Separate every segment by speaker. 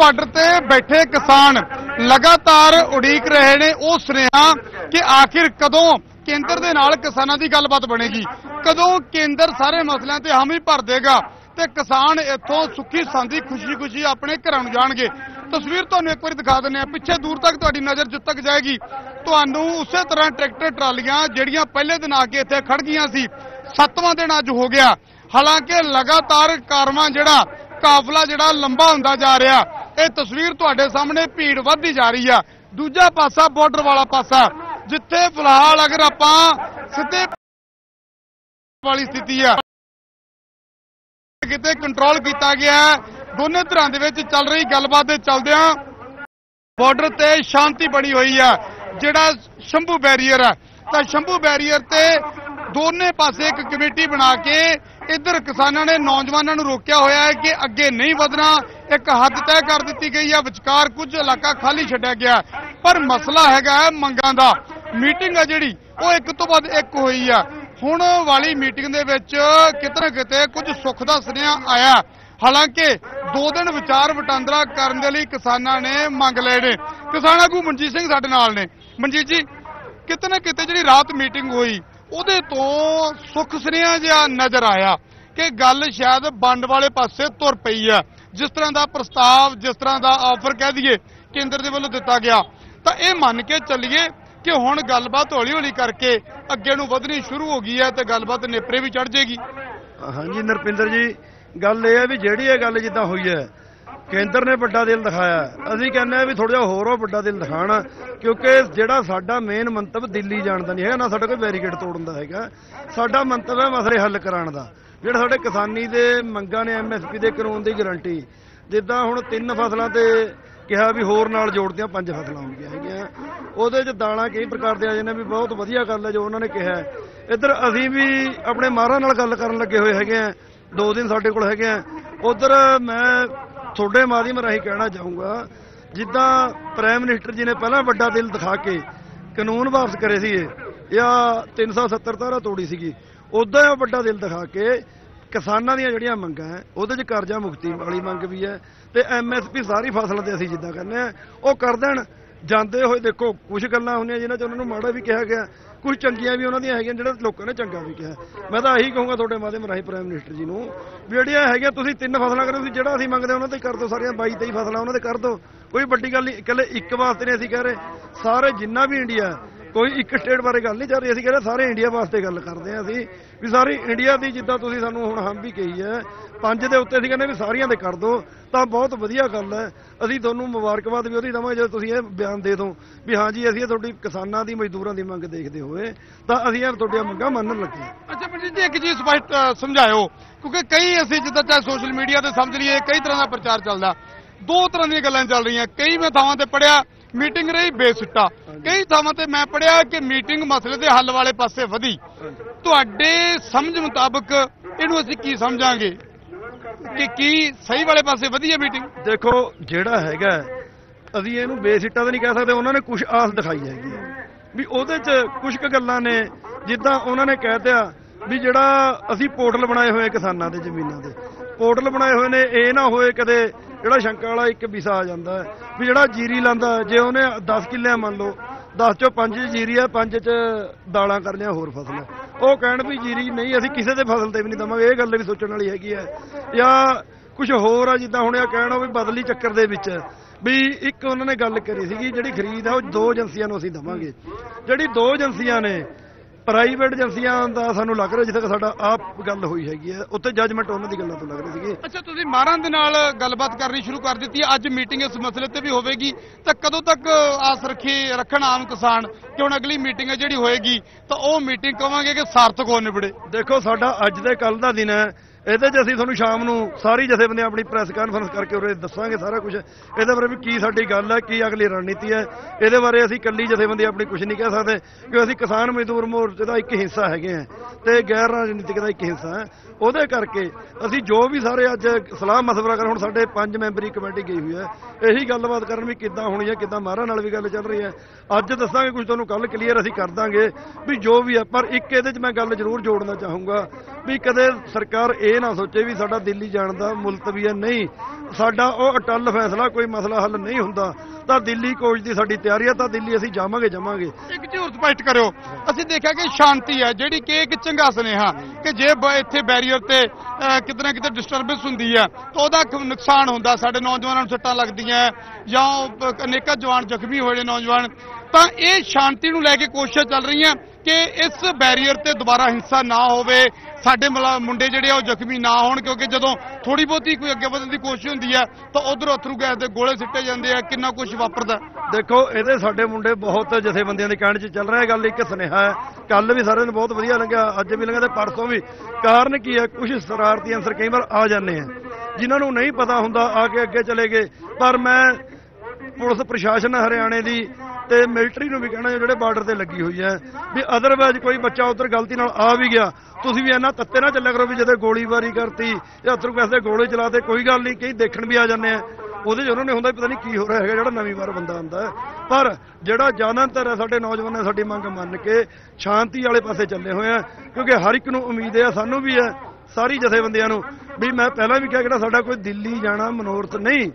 Speaker 1: Border ਤੇ ਬੈਠੇ ਕਿਸਾਨ ਲਗਾਤਾਰ ਉਡੀਕ ਰਹੇ ਨੇ। ਉਹ ਸੁਨੇਹਾ ਕਿ ਆਖਿਰ ਕਦੋਂ ਕੇਂਦਰ ਦੇ ਨਾਲ ਕਿਸਾਨਾਂ ਦੀ ਗੱਲਬਾਤ ਬਣੇਗੀ? ਕਦੋਂ ਕੇਂਦਰ ਸਾਰੇ ਮਸਲਿਆਂ ਤੇ ਹਾਮੀ ਭਰ ਦੇਗਾ ਤੇ ਕਿਸਾਨ ਇੱਥੋਂ ਸੁੱਖੀ ਸਾਂਦੀ ਖੁਸ਼ੀ-ਖੁਸ਼ੀ ਆਪਣੇ ਘਰਾਂ ਨੂੰ ਜਾਣਗੇ? ਤਸਵੀਰ ਤੁਹਾਨੂੰ ਇੱਕ ਵਾਰੀ ਦਿਖਾ ਦਿੰਦੇ ਆ ਪਿੱਛੇ ਦੂਰ ਤੱਕ ਤੁਹਾਡੀ ਨਜ਼ਰ ਜਿੱਤ ਤੱਕ ਜਾਏਗੀ। ਤੁਹਾਨੂੰ ਉਸੇ ਤਰ੍ਹਾਂ ਟਰੈਕਟਰ ਟਰਾਲੀਆਂ ਜਿਹੜੀਆਂ ਪਹਿਲੇ ਦਿਨ ਆ ਕੇ ਇੱਥੇ ਖੜ ਗਈਆਂ ਸੀ, ਸੱਤਵਾਂ ਦਿਨ ਅੱਜ ਹੋ ਗਿਆ। ਹਾਲਾਂਕਿ ਲਗਾਤਾਰ ਕਾਰਵਾਂ ਜਿਹੜਾ, ਕਾਫਲਾ ਜਿਹੜਾ ਲੰਬਾ ਹੁੰਦਾ ਜਾ ਰਿਹਾ। ਇਹ ਤਸਵੀਰ ਤੁਹਾਡੇ ਸਾਹਮਣੇ ਭੀੜ ਵੱਧਦੀ ਜਾ ਰਹੀ ਆ। ਦੂਜਾ ਪਾਸਾ ਬਾਰਡਰ ਵਾਲਾ ਪਾਸਾ। ਜਿੱਥੇ ਫਿਲਹਾਲ ਅਗਰ ਆਪਾਂ ਸਿੱਧੇ ਵਾਲੀ ਸਥਿਤੀ ਆ, ਕਿਤੇ ਕੰਟਰੋਲ ਕੀਤਾ ਗਿਆ ਦੋਨੇ ਧਿਰਾਂ ਦੇ ਵਿੱਚ ਚੱਲ ਰਹੀ ਗੱਲਬਾਤ ਦੇ ਚੱਲਦਿਆਂ ਬਾਰਡਰ ਤੇ ਸ਼ਾਂਤੀ ਬਣੀ ਹੋਈ ਆ, ਜਿਹੜਾ ਸ਼ੰਭੂ ਬੈਰੀਅਰ ਹੈ ਤਾਂ ਸ਼ੰਭੂ ਬੈਰੀਅਰ ਤੇ ਦੋਨੇ ਪਾਸੇ ਇੱਕ ਕਮੇਟੀ ਬਣਾ ਕੇ ਇੱਧਰ ਕਿਸਾਨਾਂ ਨੇ, ਨੌਜਵਾਨਾਂ ਨੂੰ ਰੋਕਿਆ ਹੋਇਆ ਹੈ ਕਿ ਅੱਗੇ ਨਹੀਂ ਵਧਣਾ। ਇੱਕ ਹੱਦ ਤੈਅ ਕਰ ਦਿੱਤੀ ਗਈ ਹੈ ਵਿਚਕਾਰ ਕੁਝ ਇਲਾਕਾ ਖਾਲੀ ਛੱਡਿਆ ਗਿਆ। ਪਰ ਮਸਲਾ ਹੈਗਾ ਮੰਗਾਂ ਦਾ। ਮੀਟਿੰਗ ਹੈ ਜਿਹੜੀ, ਉਹ ਇੱਕ ਤੋਂ ਬਾਅਦ ਇੱਕ ਹੋਈ ਆ। ਹੁਣ ਵਾਲੀ ਮੀਟਿੰਗ ਦੇ ਵਿੱਚ ਕਿਤੇ ਨਾ ਕਿਤੇ ਕੁਝ ਸੁੱਖ ਦਾ ਸੁਨੇਹਾ ਆਇਆ। ਹਾਲਾਂਕਿ ਦੋ ਦਿਨ ਵਿਚਾਰ ਵਟਾਂਦਰਾ ਕਰਨ ਦੇ ਲਈ ਕਿਸਾਨਾਂ ਨੇ ਮੰਗ ਲਏ ਨੇ। ਕਿਸਾਨ ਆਗੂ ਮਨਜੀਤ ਸਿੰਘ ਸਾਡੇ ਨਾਲ ਨੇ। ਮਨਜੀਤ ਜੀ ਕਿਤੇ ਨਾ ਕਿਤੇ ਜਿਹੜੀ ਰਾਤ ਮੀਟਿੰਗ ਹੋਈ, ਉਹਦੇ ਤੋਂ ਸੁੱਖ ਸੁਨੇਹਾ ਜਿਹਾ ਨਜ਼ਰ ਆਇਆ ਕਿ ਗੱਲ ਸ਼ਾਇਦ ਬੰਡ ਵਾਲੇ ਪਾਸੇ ਤੁਰ ਪਈ ਆ। ਜਿਸ ਤਰ੍ਹਾਂ ਦਾ ਪ੍ਰਸਤਾਵ, ਜਿਸ ਤਰ੍ਹਾਂ ਦਾ ਆਫਰ ਕਹਿ ਦਈਏ, ਕੇਂਦਰ ਦੇ ਵੱਲੋਂ ਦਿੱਤਾ ਗਿਆ। ਤਾਂ ਇਹ ਮੰਨ ਕੇ ਚੱਲੀਏ ਕਿ ਹੁਣ ਗੱਲਬਾਤ ਹੌਲੀ ਹੌਲੀ ਕਰਕੇ ਅੱਗੇ ਨੂੰ ਵਧਣੀ ਸ਼ੁਰੂ ਹੋ ਗਈ ਹੈ ਤੇ ਗੱਲਬਾਤ ਨੇਪਰੇ ਵੀ ਚੜ ਜਾਏਗੀ।
Speaker 2: ਹਾਂਜੀ, ਨਰਪਿੰਦਰ ਜੀ, ਗੱਲ ਇਹ ਹੈ ਵੀ ਜਿਹੜੀ ਇਹ ਗੱਲ ਜਿੱਦਾਂ ਹੋਈ ਹੈ, ਕੇਂਦਰ ਨੇ ਵੱਡਾ ਦਿਲ ਦਿਖਾਇਆ। ਅਸੀਂ ਕਹਿੰਦੇ ਆ ਵੀ ਥੋੜਾ ਜਿਹਾ ਹੋਰ ਉਹ ਵੱਡਾ ਦਿਲ ਦਿਖਾਣ, ਕਿਉਂਕਿ ਜਿਹੜਾ ਸਾਡਾ ਮੇਨ ਮੰਤਵ ਦਿੱਲੀ ਜਾਣ ਦਾ ਨਹੀਂ ਹੈਗਾ, ਨਾ ਸਾਡਾ ਕੋਈ ਬੈਰੀਕੇਡ ਤੋੜਨ ਦਾ ਹੈਗਾ। ਸਾਡਾ ਮੰਤਵ ਹੈ ਮਸਲੇ ਹੱਲ ਕਰਾਉਣ ਦਾ। ਜਿਹੜਾ ਸਾਡੇ ਕਿਸਾਨੀ ਦੇ ਮੰਗਾਂ ਨੇ ਐਮਐਸਪੀ ਦੇ ਕਾਨੂੰਨ ਦੀ ਗਾਰੰਟੀ। ਜਿੱਦਾਂ ਹੁਣ ਤਿੰਨ ਫਸਲਾਂ ਤੇ ਕਿਹਾ ਵੀ ਹੋਰ ਨਾਲ ਜੋੜਦਿਆਂ ਪੰਜ ਫਸਲਾਂ ਹੋਣਗੀਆਂ ਹੈਗੀਆਂ। ਉਹਦੇ 'ਚ ਦਾਣਾ ਕਈ ਪ੍ਰਕਾਰ ਦੇ ਆ ਜਾਂਦੇ ਵੀ ਬਹੁਤ ਵਧੀਆ ਗੱਲ ਹੈ ਜੋ ਉਹਨਾਂ ਨੇ ਕਿਹਾ ਇੱਧਰ ਅਸੀਂ ਵੀ ਆਪਣੇ ਮਾਹਰਾਂ ਨਾਲ ਗੱਲ ਕਰਨ ਲੱਗੇ ਹੋਏ ਹੈਗੇ ਆ ਦੋ ਦਿਨ ਸਾਡੇ ਕੋਲ ਹੈਗੇ ਆ ਉਧਰ ਮੈਂ ਤੁਹਾਡੇ ਮਾਧਿਅਮ ਰਾਹੀਂ ਕਹਿਣਾ ਚਾਹੂੰਗਾ, ਜਿੱਦਾਂ ਪ੍ਰਾਈਮ ਮਿਨਿਸਟਰ ਜੀ ਨੇ ਪਹਿਲਾਂ ਵੱਡਾ ਦਿਲ ਦਿਖਾ ਕੇ ਕਾਨੂੰਨ ਵਾਪਸ ਕਰੇ ਸੀਗੇ ਜਾਂ 370 ਧਾਰਾ ਤੋੜੀ ਸੀਗੀ। ਉਦਾਂ ਹੀ ਵੱਡਾ ਦਿਲ ਦਿਖਾ ਕੇ ਕਿਸਾਨਾਂ ਦੀਆਂ ਜਿਹੜੀਆਂ ਮੰਗਾਂ ਹੈ, ਉਹਦੇ 'ਚ ਕਰਜ਼ਾ ਮੁਕਤੀ ਵਾਲੀ ਮੰਗ ਵੀ ਹੈ ਤੇ ਐਮਐਸਪੀ ਸਾਰੀ ਫਸਲ ਤੇ ਅਸੀਂ ਜਿੱਦਾਂ ਕਹਿੰਦੇ ਆ ਉਹ ਕਰ ਦੇਣ। ਜਾਂਦੇ ਹੋਏ ਦੇਖੋ ਕੁਝ ਗੱਲਾਂ ਹੁੰਦੀਆਂ ਜਿਨ੍ਹਾਂ 'ਚ ਉਹਨਾਂ ਨੂੰ ਮਾੜਾ ਵੀ ਕਿਹਾ ਗਿਆ ਕੁਝ ਚੰਗੀਆਂ ਵੀ ਉਹਨਾਂ ਦੀਆਂ ਹੈਗੀਆਂ, ਜਿਹੜਾ ਲੋਕਾਂ ਨੇ ਚੰਗਾ ਵੀ ਕਿਹਾ। ਮੈਂ ਤਾਂ ਇਹੀ ਕਹੂੰਗਾ ਤੁਹਾਡੇ ਮਾਧਿਅਮ ਰਾਹੀਂ ਪ੍ਰਾਈਮ ਮਿਨਿਸਟਰ ਜੀ ਨੂੰ, ਵੀ ਜਿਹੜੀਆਂ ਹੈਗੀਆਂ ਤੁਸੀਂ ਤਿੰਨ ਫਸਲਾਂ ਕਰੋ ਤੁਸੀਂ ਜਿਹੜਾ ਅਸੀਂ ਮੰਗਦੇ ਉਹਨਾਂ ਤੇ ਕਰ ਦਿਓ, ਸਾਰੀਆਂ 22 23 ਫਸਲਾਂ ਉਹਨਾਂ ਤੇ ਕਰ ਦਿਓ। ਕੋਈ ਵੱਡੀ ਗੱਲ ਨਹੀਂ, ਇਕੱਲੇ ਇੱਕ ਵਾਸਤੇ ਨਹੀਂ ਅਸੀਂ ਕਹਿ ਰਹੇ। ਸਾਰੇ ਜਿੰਨਾ ਵੀ ਇੰਡੀਆ ਕੋਈ ਇੱਕ ਸਟੇਟ ਬਾਰੇ ਗੱਲ ਨਹੀਂ ਚੱਲ ਰਹੀ। ਅਸੀਂ ਕਹਿੰਦੇ ਸਾਰੇ ਇੰਡੀਆ ਵਾਸਤੇ ਗੱਲ ਕਰਦੇ ਹਾਂ ਅਸੀਂ। ਵੀ ਸਾਰੀ ਇੰਡੀਆ ਦੀ ਜਿੱਦਾਂ ਤੁਸੀਂ ਸਾਨੂੰ ਹੁਣ ਹਮ ਵੀ ਕਹੀ ਹੈ, ਪੰਜ ਦੇ ਉੱਤੇ ਅਸੀਂ ਕਹਿੰਦੇ ਵੀ ਸਾਰੀਆਂ ਦੇ ਕਰ ਦਿਓ ਤਾਂ ਬਹੁਤ ਵਧੀਆ ਗੱਲ ਹੈ। ਅਸੀਂ ਤੁਹਾਨੂੰ ਮੁਬਾਰਕਬਾਦ ਵੀ ਉਹਦੀ ਦਵਾਂਗੇ, ਜਦੋਂ ਤੁਸੀਂ ਇਹ ਬਿਆਨ ਦੇ ਦਿਓ ਵੀ ਹਾਂ ਜੀ, ਅਸੀਂ ਇਹ ਤੁਹਾਡੀ ਕਿਸਾਨਾਂ ਦੀ, ਮਜ਼ਦੂਰਾਂ ਦੀ ਮੰਗ ਦੇਖਦੇ ਹੋਏ, ਤਾਂ ਅਸੀਂ ਯਾਰ ਤੁਹਾਡੀਆਂ ਮੰਗਾਂ ਮੰਨਣ ਲੱਗੇ।
Speaker 1: ਅੱਛਾ ਮਨਜੀਤ ਜੀ ਇੱਕ ਚੀਜ਼ ਸਪਸ਼ਟ ਸਮਝਾਇਓ, ਕਿਉਂਕਿ ਕਈ ਅਸੀਂ ਜਿੱਦਾਂ ਚਾਹੇ ਸੋਸ਼ਲ ਮੀਡੀਆ ਤੇ ਸਮਝ ਲਈਏ, ਕਈ ਤਰ੍ਹਾਂ ਦਾ ਪ੍ਰਚਾਰ ਚੱਲਦਾ। ਦੋ ਤਰ੍ਹਾਂ ਦੀਆਂ ਗੱਲਾਂ ਚੱਲ ਰਹੀਆਂ। ਕਈ ਮੈਂ ਥਾਵਾਂ ਤੇ ਪੜਿਆ ਮੀਟਿੰਗ ਰਹੀ ਬੇਸਿੱਟਾ। ਕਈ ਥਾਵਾਂ ਤੇ ਮੈਂ ਪੜਿਆ ਕਿ ਮੀਟਿੰਗ ਮਸਲੇ ਦੇ ਹੱਲ ਵਾਲੇ ਪਾਸੇ ਵਧੀ। ਤੁਹਾਡੇ ਸਮਝ ਮੁਤਾਬਕ ਇਹਨੂੰ ਅਸੀਂ ਕੀ ਸਮਝਾਂਗੇ? ਕਿ ਕੀ ਸਹੀ ਵਾਲੇ ਪਾਸੇ ਵਧੀ ਹੈ ਮੀਟਿੰਗ?
Speaker 2: ਦੇਖੋ ਜਿਹੜਾ ਹੈਗਾ ਅਸੀਂ ਇਹਨੂੰ ਬੇਸਿੱਟਾ ਤਾਂ ਨਹੀਂ ਕਹਿ ਸਕਦੇ ਉਹਨਾਂ ਨੇ ਕੁਝ ਆਸ ਦਿਖਾਈ ਹੈਗੀ। ਵੀ ਉਹਦੇ 'ਚ ਕੁਝ ਕੁ ਗੱਲਾਂ ਨੇ ਜਿੱਦਾਂ ਉਹਨਾਂ ਨੇ ਕਹਿ ਦਿਆ ਵੀ ਜਿਹੜਾ ਅਸੀਂ ਪੋਰਟਲ ਬਣਾਏ ਹੋਏ ਕਿਸਾਨਾਂ ਦੇ ਜ਼ਮੀਨਾਂ ਦੇ। ਪੋਰਟਲ ਬਣਾਏ ਹੋਏ ਨੇ ਇਹ ਨਾ ਹੋਏ ਕਦੇ ਜਿਹੜਾ ਸ਼ੰਕਾ ਵਾਲਾ ਇੱਕ ਵਿਸਾ ਆ ਜਾਂਦਾ ਹੈ, ਵੀ ਜਿਹੜਾ ਜੀਰੀ ਲਾਂਦਾ ਜੇ ਉਹਨੇ 10 ਕਿੱਲੇ ਮੰਨ ਲਓ 10 ਚੋਂ 5 ਜੀਰੀ ਹੈ 5 ਚ ਦਾਲਾਂ ਕਰ ਲਿਆ ਹੋਰ ਫਸਲ ਉਹ ਕਹਿਣ ਵੀ ਜੀਰੀ ਨਹੀਂ ਅਸੀਂ ਕਿਸੇ ਦੇ ਫਸਲ ਤੇ ਵੀ ਨਹੀਂ ਦਵਾਂਗੇ ਇਹ ਗੱਲ ਵੀ ਸੋਚਣ ਵਾਲੀ ਹੈਗੀ ਹੈ। ਜਾਂ ਕੁਝ ਹੋਰ ਆ ਜਿੱਦਾਂ ਹੁਣ ਇਹ ਕਹਿਣਾ ਵੀ ਬਦਲੀ ਚੱਕਰ ਦੇ ਵਿੱਚ ਵੀ ਇੱਕ ਉਹਨਾਂ ਨੇ ਗੱਲ ਕਰੀ ਸੀਗੀ ਜਿਹੜੀ ਖਰੀਦ ਆ ਉਹ ਦੋ ਏਜੰਸੀਆਂ ਨੂੰ ਅਸੀਂ ਦਵਾਂਗੇ। ਜਿਹੜੀ ਦੋ ਏਜੰਸੀਆਂ ਨੇ ਪ੍ਰਾਈਵੇਟ ਏਜੰਸੀਆਂ ਦਾ ਸਾਨੂੰ ਲੱਗ ਰਿਹਾ ਜਿੱਥੇ ਸਾਡਾ ਆਪ ਗੱਲ ਹੋਈ ਹੈਗੀ ਹੈ ਉੱਥੇ ਜੱਜਮੈਂਟ ਉਹਨਾਂ ਦੀ ਗੱਲਾਂ ਤੋਂ ਲੱਗ ਰਹੀ ਸੀਗੀ।
Speaker 1: ਅੱਛਾ ਤੁਸੀਂ ਮਾਰਾਂ ਦੇ ਨਾਲ ਗੱਲਬਾਤ ਕਰਨੀ ਸ਼ੁਰੂ ਕਰ ਦਿੱਤੀ ਅੱਜ ਮੀਟਿੰਗ ਇਸ ਮਸਲੇ ਤੇ ਵੀ ਹੋਵੇਗੀ। ਤਾਂ ਕਦੋਂ ਤੱਕ ਆਸ ਰੱਖੀ ਰੱਖਣ ਆਮ ਕਿਸਾਨ ਕਿ ਹੁਣ ਅਗਲੀ ਮੀਟਿੰਗ ਹੈ ਜਿਹੜੀ ਹੋਏਗੀ ਤਾਂ ਉਹ ਮੀਟਿੰਗ ਕਵਾਂਗੇ ਕਿ ਸਾਰਥਕ ਹੋ ਨਿਬੜੇ?
Speaker 2: ਦੇਖੋ ਸਾਡਾ ਅੱਜ ਦੇ ਕੱਲ ਦਾ ਦਿਨ ਹੈ। ਇਹਦੇ 'ਚ ਅਸੀਂ ਤੁਹਾਨੂੰ ਸ਼ਾਮ ਨੂੰ ਸਾਰੀ ਜਥੇਬੰਦੀਆਂ ਆਪਣੀ ਪ੍ਰੈਸ ਕਾਨਫਰੰਸ ਕਰਕੇ ਉਰੇ ਦੱਸਾਂਗੇ ਸਾਰਾ ਕੁਝ ਇਹਦੇ ਬਾਰੇ ਵੀ ਕੀ ਸਾਡੀ ਗੱਲ ਹੈ ਕੀ ਅਗਲੀ ਰਣਨੀਤੀ ਹੈ ਇਹਦੇ ਬਾਰੇ ਅਸੀਂ ਇਕੱਲੀ ਜਥੇਬੰਦੀ ਆਪਣੀ ਕੁਝ ਨਹੀਂ ਕਹਿ ਸਕਦੇ ਕਿ ਅਸੀਂ ਕਿਸਾਨ ਮਜ਼ਦੂਰ ਮੋਰਚੇ ਦਾ ਇੱਕ ਹਿੱਸਾ ਹੈਗੇ ਆ ਤੇ ਗੈਰ ਰਾਜਨੀਤਿਕ ਦਾ ਇੱਕ ਹਿੱਸਾ ਹੈ ਉਹਦੇ ਕਰਕੇ ਅਸੀਂ ਜੋ ਵੀ ਸਾਰੇ ਅੱਜ ਸਲਾਹ ਮਸ਼ਵਰਾ ਕਰਨ, ਹੁਣ ਸਾਡੇ ਪੰਜ ਮੈਂਬਰੀ ਕਮੇਟੀ ਗਈ ਹੋਈ ਹੈ ਇਹੀ ਗੱਲਬਾਤ ਕਰਨ ਵੀ ਕਿੱਦਾਂ ਹੋਣੀ ਹੈ ਕਿੱਦਾਂ ਮਾਹਰਾਂ ਨਾਲ ਵੀ ਗੱਲ ਚੱਲ ਰਹੀ ਹੈ ਅੱਜ ਦੱਸਾਂਗੇ ਕੁਝ ਤੁਹਾਨੂੰ ਕੱਲ ਕਲੀਅਰ ਅਸੀਂ ਕਰ ਦਾਂਗੇ ਵੀ ਜੋ ਵੀ ਹੈ ਪਰ ਇੱਕ ਇਹਦੇ 'ਚ ਮੈਂ ਗੱਲ ਜ਼ਰੂਰ ਜੋੜਨਾ ਚਾਹੂੰਗਾ ਵੀ ਕਦੇ ਸਰਕਾਰ ਇਹ ਨਾ ਸੋਚੇ ਵੀ ਸਾਡਾ ਦਿੱਲੀ ਜਾਣ ਦਾ ਮੁਲਤਵੀ ਹੈ, ਨਹੀਂ। ਸਾਡਾ ਉਹ ਅਟੱਲ ਫੈਸਲਾ, ਕੋਈ ਮਸਲਾ ਹੱਲ ਨਹੀਂ ਹੁੰਦਾ। ਤਾਂ ਦਿੱਲੀ ਕੋਚ ਦੀ ਸਾਡੀ ਤਿਆਰੀ ਹੈ ਤਾਂ ਦਿੱਲੀ ਅਸੀਂ ਜਾਵਾਂਗੇ ਜਾਵਾਂਗੇ।
Speaker 1: ਇੱਕ ਝੂਠ ਸਪਸ਼ਟ ਕਰਿਓ। ਅਸੀਂ ਦੇਖਿਆ ਕਿ ਸ਼ਾਂਤੀ ਹੈ, ਜਿਹੜੀ ਕਿ ਇੱਕ ਚੰਗਾ ਸੁਨੇਹਾ, ਕਿ ਜੇ ਇੱਥੇ ਬੈਰੀਅਰ ਤੇ ਕਿਤੇ ਨਾ ਕਿਤੇ ਡਿਸਟਰਬੈਂਸ ਹੁੰਦੀ ਹੈ, ਤਾਂ ਉਹਦਾ ਨੁਕਸਾਨ ਹੁੰਦਾ। ਸਾਡੇ ਨੌਜਵਾਨਾਂ ਨੂੰ ਸੱਟਾਂ ਲੱਗਦੀਆਂ, ਜਾਂ ਅਨੇਕਾਂ ਜਵਾਨ ਜ਼ਖਮੀ ਹੋਏ ਨੇ ਨੌਜਵਾਨ। ਤਾਂ ਇਹ ਸ਼ਾਂਤੀ ਨੂੰ ਲੈ ਕੇ ਕੋਸ਼ਿਸ਼ਾਂ ਚੱਲ ਰਹੀਆਂ ਕਿ ਇਸ ਬੈਰੀਅਰ ਤੇ ਦੁਬਾਰਾ ਹਿੰਸਾ ਨਾ ਹੋਵੇ, ਸਾਡੇ ਮਲਾ- ਮੁੰਡੇ ਜਿਹੜੇ ਆ ਉਹ ਜ਼ਖਮੀ ਨਾ ਹੋਣ, ਕਿਉਂਕਿ ਜਦੋਂ ਥੋੜੀ ਬਹੁਤੀ ਕੋਈ ਅੱਗੇ ਵਧਣ ਦੀ ਕੋਸ਼ਿਸ਼ ਹੁੰਦੀ ਹੈ ਤਾਂ ਉਧਰ ਅਥਰੂ ਗੈਸ ਦੇ ਗੋਲੇ ਸਿੱਟੇ ਜਾਂਦੇ ਆ, ਕਿੰਨਾ ਕੁਝ ਵਾਪਰਦਾ।
Speaker 2: ਦੇਖੋ, ਇਹਦੇ ਸਾਡੇ ਮੁੰਡੇ ਬਹੁਤ ਜਥੇਬੰਦੀਆਂ ਦੇ ਕਹਿਣ 'ਚ ਚੱਲ ਰਿਹਾ ਗੱਲ ਇੱਕ ਸੁਨੇਹਾ ਹੈ। ਕੱਲ ਵੀ ਸਾਰਿਆਂ ਨੂੰ ਬਹੁਤ ਵਧੀਆ ਲੱਗਿਆ, ਅੱਜ ਵੀ ਲੰਘਿਆ ਤੇ ਪਰਸੋਂ ਵੀ। ਕਾਰਨ ਕੀ ਹੈ? ਕੁਝ ਸ਼ਰਾਰਤੀ ਅੰਸਰ ਕਈ ਵਾਰ ਆ ਜਾਂਦੇ ਆ, ਜਿਨ੍ਹਾਂ ਨੂੰ ਨਹੀਂ ਪਤਾ ਹੁੰਦਾ ਆ ਕੇ ਅੱਗੇ ਚਲੇ ਗਏ। ਪਰ ਮੈਂ ਪੁਲਿਸ ਪ੍ਰਸ਼ਾਸਨ ਹਰਿਆਣੇ ਦੀ ਤੇ ਮਿਲਟਰੀ ਨੂੰ ਵੀ ਕਹਿਣਾ ਜਿਹੜੇ ਬਾਰਡਰ ਤੇ ਲੱਗੀ ਹੋਈ ਹੈ, ਵੀ ਅਦਰਵਾਇਜ਼ ਕੋਈ ਬੱਚਾ ਉਧਰ ਗਲਤੀ ਨਾਲ ਆ ਵੀ ਗਿਆ। ਤੁਸੀਂ ਵੀ ਇਹਨਾਂ ਤੱਤੇ ਨਾ ਚੱਲਿਆ ਕਰੋ ਵੀ ਜਦੋਂ ਗੋਲੀਬਾਰੀ ਕਰਤੀ ਜਾਂ ਅਥਰੂ ਗੈਸ ਦੇ ਗੋਲੇ ਚਲਾਤੇ ਕੋਈ ਗੱਲ ਨਹੀਂ, ਕਈ ਦੇਖਣ ਵੀ ਆ ਜਾਂਦੇ ਆ। ਉਹਦੇ 'ਚ ਉਹਨਾਂ ਨੇ ਹੁੰਦਾ ਪਤਾ ਨਹੀਂ ਕੀ ਹੋ ਰਿਹਾ ਹੈਗਾ, ਜਿਹੜਾ ਨਵੀਂ ਵਾਰ ਬੰਦਾ ਆਉਂਦਾ ਪਰ ਜਿਹੜਾ ਜ਼ਿਆਦਾਤਰ ਹੈ, ਸਾਡੇ ਨੌਜਵਾਨਾਂ ਸਾਡੀ ਮੰਗ ਮੰਨ ਕੇ ਸ਼ਾਂਤੀ ਵਾਲੇ ਪਾਸੇ ਚੱਲੇ ਹੋਏ ਆ, ਕਿਉਂਕਿ ਹਰ ਇੱਕ ਨੂੰ ਉਮੀਦ ਹੈ, ਸਾਨੂੰ ਵੀ ਹੈ, ਸਾਰੀ ਜਥੇਬੰਦੀਆਂ ਨੂੰ, ਵੀ ਮੈਂ ਪਹਿਲਾਂ ਵੀ ਕਿਹਾ ਕਿ ਸਾਡਾ ਕੋਈ ਦਿੱਲੀ ਜਾਣਾ, ਮਨੋਰਥ ਨਹੀਂ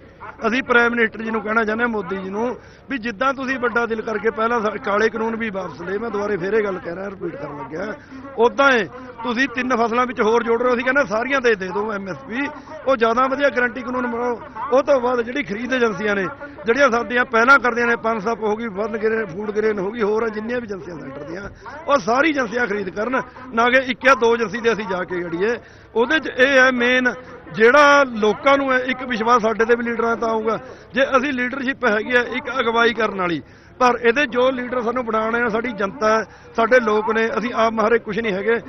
Speaker 2: ਅਸੀਂ ਪ੍ਰਾਈਮ ਮਿਨਿਸਟਰ ਜੀ ਨੂੰ ਕਹਿਣਾ ਚਾਹੁੰਦੇ ਹਾਂ, ਮੋਦੀ ਜੀ ਨੂੰ, ਵੀ ਜਿੱਦਾਂ ਤੁਸੀਂ ਵੱਡਾ ਦਿਲ ਕਰਕੇ ਪਹਿਲਾਂ ਸਾ- ਕਾਲੇ ਕਾਨੂੰਨ ਵੀ ਵਾਪਸ ਲਏ, ਮੈਂ ਦੁਬਾਰੇ ਫੇਰ ਇਹ ਗੱਲ ਕਹਿ ਰਿਹਾ ਰਿਪੀਟ ਕਰਨ ਲੱਗਿਆ। ਉਦਾਂ ਹੀ ਤੁਸੀਂ ਤਿੰਨ ਫਸਲਾਂ ਵਿੱਚ ਹੋਰ ਜੋੜ ਰਹੇ ਹੋ, ਅਸੀਂ ਕਹਿੰਦੇ ਸਾਰੀਆਂ ਦੇ ਦੇ ਦਿਓ ਐਮਐਸਪੀ ਉਹ ਜ਼ਿਆਦਾ ਵਧੀਆ ਗਾਰੰਟੀ ਕਾਨੂੰਨ ਬਣਾਓ। ਉਹ ਤੋਂ ਬਾਅਦ ਜਿਹੜੀ ਖਰੀਦ ਏਜੰਸੀਆਂ ਨੇ ਜਿਹੜੀਆਂ ਸਾਡੀਆਂ ਪਹਿਲਾਂ ਕਰਦੀਆਂ ਨੇ ਪਨਸਪ ਹੋ ਗਈ ਵਰਨ ਗ੍ਰੇਨ ਫੂਡ ਗ੍ਰੇਨ ਹੋ ਗਈ, ਹੋਰ ਜਿੰਨੀਆਂ ਵੀ ਏਜੰਸੀਆਂ ਸੈਂਟਰ ਦੀਆਂ, ਉਹ ਸਾਰੀ ਏਜੰਸੀਆਂ ਖਰੀਦ ਕਰਨ, ਨਾ ਕਿ ਇੱਕ ਜਾਂ ਦੋ ਏਜੰਸੀ ਦੇ ਅਸੀਂ ਜਾ ਕੇ ਗੜੀਏ ਉਹਦੇ 'ਚ ਇਹ ਹੈ ਮੇਨ ਜਿਹੜਾ ਲੋਕਾਂ ਨੂੰ ਹੈ ਇੱਕ ਵਿਸ਼ਵਾਸ ਸਾਡੇ ਤੇ ਵੀ ਲੀਡਰਾਂ ਤਾਂ ਆਊਗਾ। ਜੇ ਅਸੀਂ ਲੀਡਰਸ਼ਿਪ ਹੈਗੀ ਹੈ, ਇੱਕ ਅਗਵਾਈ ਕਰਨ ਵਾਲੀ ਪਰ ਇਹਦੇ ਜੋ ਲੀਡਰ ਸਾਨੂੰ ਬਣਾਉਣੇ ਆ, ਸਾਡੀ ਜਨਤਾ ਹੈ, ਸਾਡੇ ਲੋਕ ਨੇ, ਅਸੀਂ ਆਪ ਮਹਾਰੇ ਕੁਝ ਨਹੀਂ ਹੈਗੇ।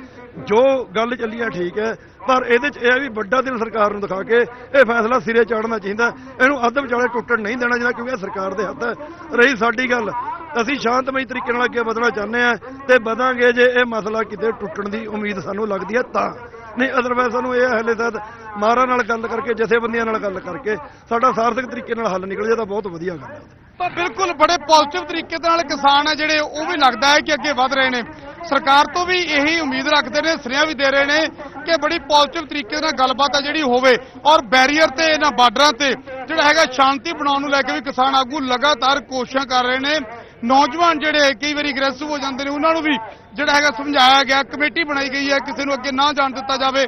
Speaker 2: ਜੋ ਗੱਲ ਚੱਲੀ ਆ, ਠੀਕ ਹੈ, ਪਰ ਇਹਦੇ 'ਚ ਇਹ ਹੈ ਵੀ ਵੱਡਾ ਦਿਲ ਸਰਕਾਰ ਨੂੰ ਦਿਖਾ ਕੇ ਇਹ ਫੈਸਲਾ ਸਿਰੇ ਚਾੜਨਾ ਚਾਹੀਦਾ ਇਹਨੂੰ ਅੱਧ ਵਿਚਾਲੇ ਟੁੱਟਣ ਨਹੀਂ ਦੇਣਾ ਚਾਹੀਦਾ, ਕਿਉਂਕਿ ਇਹ ਸਰਕਾਰ ਦੇ ਹੱਥ ਹੈ। ਰਹੀ ਸਾਡੀ ਗੱਲ, ਅਸੀਂ ਸ਼ਾਂਤਮਈ ਤਰੀਕੇ ਨਾਲ ਅੱਗੇ ਵਧਣਾ ਚਾਹੁੰਦੇ ਆ ਤੇ ਵਧਾਂਗੇ ਜੇ ਇਹ ਮਸਲਾ ਕਿਤੇ ਟੁੱਟਣ ਦੀ ਉਮੀਦ ਸਾਨੂੰ ਲੱਗਦੀ ਹੈ ਤਾਂ। ਨਹੀਂ ਅਦਰਵਾਇਜ਼ ਸਾਨੂੰ ਇਹ ਹਲੇ ਤੱਕ ਮਾਰਾ ਨਾਲ ਗੱਲ ਕਰਕੇ, ਜਥੇਬੰਦੀਆਂ ਨਾਲ ਗੱਲ ਕਰਕੇ ਸਾਡਾ ਸਾਰਥਕ ਤਰੀਕੇ ਨਾਲ ਹੱਲ ਨਿਕਲ ਜਾਏ ਤਾਂ ਬਹੁਤ ਵਧੀਆ ਗੱਲ ਹੈ।
Speaker 1: ਤਾਂ ਬਿਲਕੁਲ ਬੜੇ ਪੋਜ਼ਿਟਿਵ ਤਰੀਕੇ ਦੇ ਨਾਲ ਕਿਸਾਨ ਆ ਜਿਹੜੇ, ਉਹ ਵੀ ਲੱਗਦਾ ਹੈ ਕਿ ਅੱਗੇ ਵਧ ਰਹੇ ਨੇ। ਸਰਕਾਰ ਤੋਂ ਵੀ ਇਹੀ ਉਮੀਦ ਰੱਖਦੇ ਨੇ ਸੁਨੇਹਾ ਵੀ ਦੇ ਰਹੇ ਨੇ ਕਿ ਬੜੀ ਪੋਜ਼ਿਟਿਵ ਤਰੀਕੇ ਨਾਲ ਗੱਲਬਾਤ ਆ ਜਿਹੜੀ ਹੋਵੇ। ਔਰ ਬੈਰੀਅਰ ਤੇ, ਇਹਨਾਂ ਬਾਰਡਰਾਂ ਤੇ, ਜਿਹੜਾ ਹੈਗਾ ਸ਼ਾਂਤੀ ਬਣਾਉਣ ਨੂੰ ਲੈ ਕੇ ਵੀ ਕਿਸਾਨ ਆਗੂ ਲਗਾਤਾਰ ਕੋਸ਼ਿਸ਼ਾਂ ਕਰ ਰਹੇ ਨੇ। ਨੌਜਵਾਨ ਜਿਹੜੇ ਕਈ ਵਾਰੀ ਅਗਰੈਸਿਵ ਹੋ ਜਾਂਦੇ ਨੇ, ਉਹਨਾਂ ਨੂੰ ਵੀ ਜਿਹੜਾ ਹੈਗਾ ਸਮਝਾਇਆ ਗਿਆ, ਕਮੇਟੀ ਬਣਾਈ ਗਈ ਹੈ, ਕਿਸੇ ਨੂੰ ਅੱਗੇ ਨਾ ਜਾਣ ਦਿੱਤਾ ਜਾਵੇ।